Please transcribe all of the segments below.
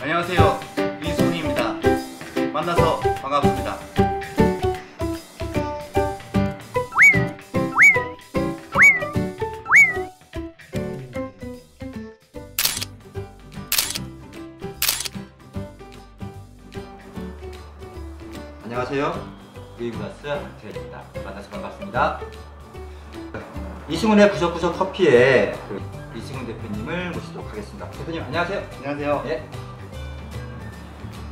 안녕하세요. 이승훈입니다. 만나서 반갑습니다. 안녕하세요. 유이브라스 박태현입니다. 만나서 반갑습니다. 이승훈의 구석구석 커피에 그 이승훈 대표님을 모시도록 하겠습니다. 대표님 안녕하세요. 안녕하세요. 예.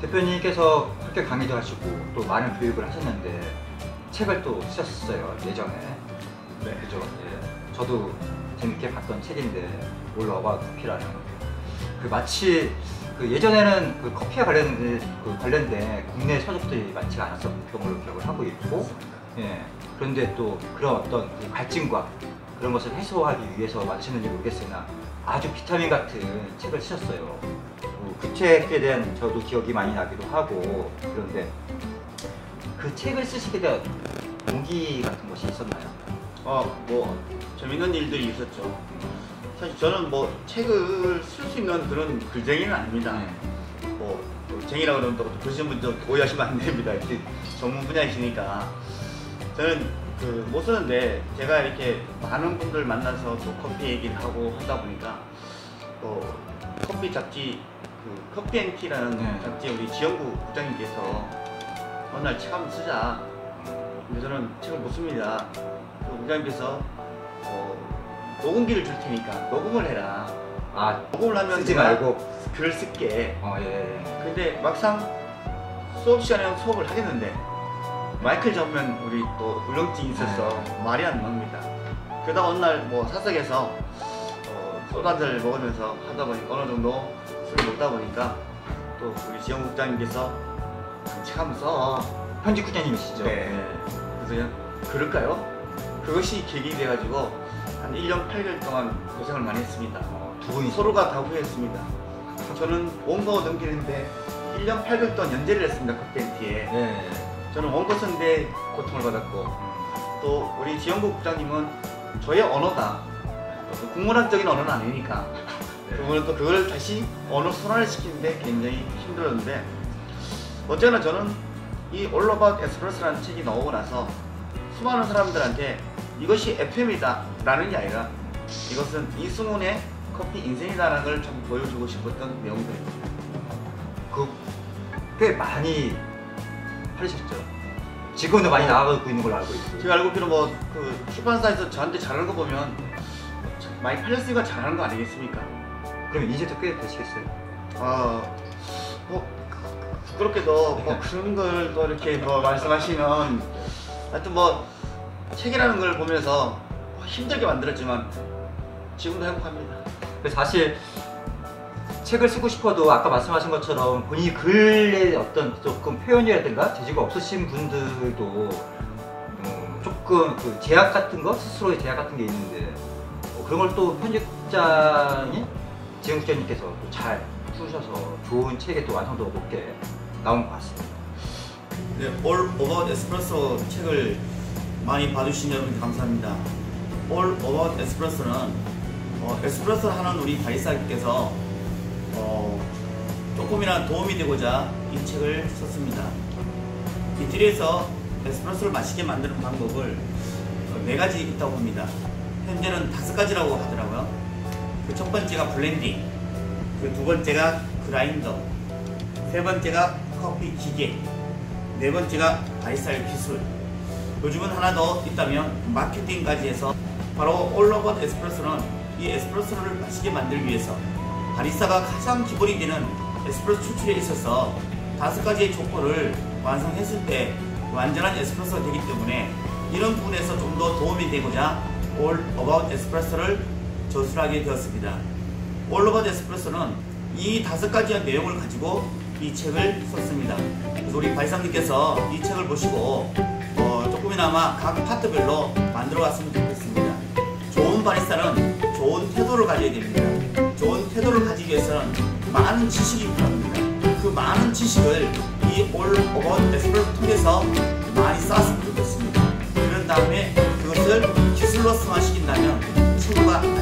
대표님께서 학교 강의도 하시고 또 많은 교육을 하셨는데 책을 또 쓰셨어요 예전에. 네. 그죠. 예. 저도 재밌게 봤던 책인데 올라와 커피라는 그 마치 그 예전에는 그 커피와 관련된 그 관련된 국내 서적들이 많지가 않았었던 걸로 기억을 하고 있고 예. 그런데 또 그런 어떤 그 갈증과 그런 것을 해소하기 위해서 만드셨는지 모르겠으나 아주 비타민 같은 책을 쓰셨어요. 그, 그 책에 대한 저도 기억이 많이 나기도 하고 그런데 그 책을 쓰시게 된 동기 같은 것이 있었나요? 어, 뭐 재밌는 일들이 있었죠. 사실 저는 뭐 책을 쓸 수 있는 그런 글쟁이는 아닙니다. 네. 뭐, 뭐 쟁이라고 그러면 또 보시는 분들 오해하시면 안 됩니다. 전문 분야이시니까 저는 그 못 쓰는데 제가 이렇게 많은 분들 만나서 또 커피 얘기를 하고 하다 보니까 또 커피 잡지 그 커피 앤티라는 네. 잡지 우리 지영구 국장님께서 어느 날 책 한번 쓰자. 근데 저는 책을 못 씁니다. 그 국장님께서 어, 녹음기를 줄 테니까 녹음을 해라. 아 녹음을 하면 쓰지 말고 글을 쓸게. 어 예. 근데 막상 수업 시간에 수업을 하겠는데 마이크를 잡으면 우리 또 울렁증이 있어서 말이 안 나옵니다. 그러다 어느 날 뭐 사석에서 어, 소다들 먹으면서 하다 보니까 어느 정도 술을 먹다 보니까 또 우리 지영 국장님께서 책 한번 써. 현직 국장님이시죠? 네. 그래서 그냥 그럴까요? 그것이 계기 돼가지고 한 1년 8개월 동안 고생을 많이 했습니다. 어, 두 분이 서로가 다 후회했습니다. 저는 원고 넘기는데 1년 8개월 동안 연재를 했습니다. 컵벤티에. 네. 저는 원고 쓰는데 고통을 받았고 또 우리 지영국 국장님은 저의 언어가 또 국문학적인 언어는 아니니까. 그분은 또 그걸 다시 언어 순환을 시키는데 굉장히 힘들었는데 어쨌거나 저는 이 올로바 에스프레소라는 책이 나오고 나서 수많은 사람들한테 이것이 FM이다 라는 게 아니라 이것은 이승훈의 커피 인생이다라는 걸 좀 보여주고 싶었던 내용들입니다. 그꽤 많이 팔리셨죠? 지금도 많이 나가고 있는 걸로 알고 있고. 제가 알고 있기로 뭐그 출판사에서 저한테 잘하는 거 보면 많이 팔렸으니까 잘하는 거 아니겠습니까? 그럼 인쇄도 꽤 되시겠어요? 아, 뭐 부끄럽게도 뭐 그런 걸 또 이렇게 뭐 말씀하시면 하여튼 뭐 책이라는 걸 보면서 힘들게 만들었지만 지금도 행복합니다. 사실 책을 쓰고 싶어도 아까 말씀하신 것처럼 본인이 글의 어떤 조금 표현이라든가 재주가 없으신 분들도 음, 조금 그 제약 같은 거 스스로의 제약 같은 게 있는데 어, 그런 걸 또 편집장이 지영 국장님께서 또 잘 푸셔서 좋은 책의 또 완성도가 높게 나온 것 같습니다. 네, All About Espresso 책을 많이 봐주신 여러분 감사합니다. All About Espresso는 어, 에스프레소 하는 우리 바리스타께서 어, 조금이나 도움이 되고자 이 책을 썼습니다. 이태리에서 에스프레소를 맛있게 만드는 방법을 어, 네 가지 있다고 봅니다. 현재는 다섯 가지라고 하더라고요. 그 첫 번째가 블렌딩, 그 두 번째가 그라인더, 세 번째가 커피 기계, 네 번째가 바리스타의 기술. 요즘은 하나 더 있다면 마케팅까지 해서 바로 올로버 에스프레소는 이 에스프레소를 맛있게 만들기 위해서 바리스타가 가장 기본이 되는 에스프레소 추출에 있어서 다섯 가지의 조건을 완성했을 때 완전한 에스프레소가 되기 때문에 이런 부분에서 좀 더 도움이 되고자 All About 에스프레소를 저술하게 되었습니다. All About 에스프레소는 이 다섯 가지의 내용을 가지고 이 책을 썼습니다. 그래서 우리 바리사님께서 이 책을 보시고 어, 조금이나마 각 파트별로 만들어 왔으면 좋겠습니다. 좋은 바리스타는 좋은 태도를 가져야 됩니다. 좋은 태도를 가지기 위해서는 많은 지식이 필요합니다. 그 많은 지식을 이 All About 에스프레소 통해서 많이 쌓았으면 좋겠습니다. 그런 다음에 그것을 기술로 승화시킨다면 아닐까